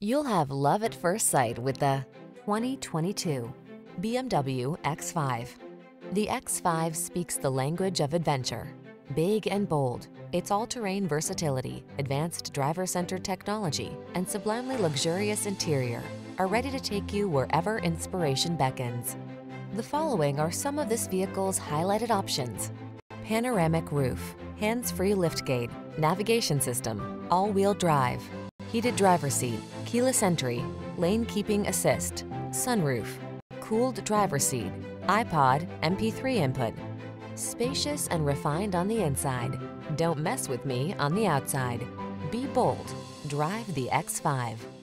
You'll have love at first sight with the 2022 BMW X5. The X5 speaks the language of adventure. Big and bold, its all-terrain versatility, advanced driver-centered technology, and sublimely luxurious interior are ready to take you wherever inspiration beckons. The following are some of this vehicle's highlighted options. Panoramic roof, hands-free liftgate, navigation system, all-wheel drive, heated driver seat, keyless entry, lane keeping assist, sunroof, cooled driver seat, iPod, MP3 input. Spacious and refined on the inside. Don't mess with me on the outside. Be bold. Drive the X5.